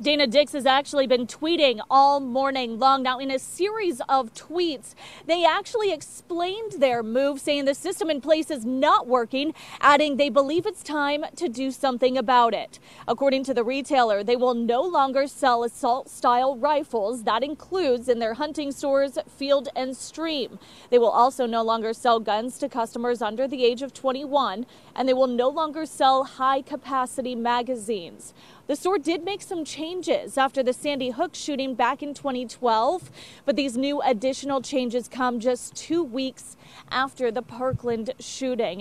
Dana Dix has actually been tweeting all morning long. Now, in a series of tweets, they actually explained their move, saying the system in place is not working, adding they believe it's time to do something about it. According to the retailer, they will no longer sell assault style rifles. That includes in their hunting stores, field and stream. They will also no longer sell guns to customers under the age of 21, and they will no longer sell high capacity magazines. The store did make some changes after the Sandy Hook shooting back in 2012, but these new additional changes come just two weeks after the Parkland shooting.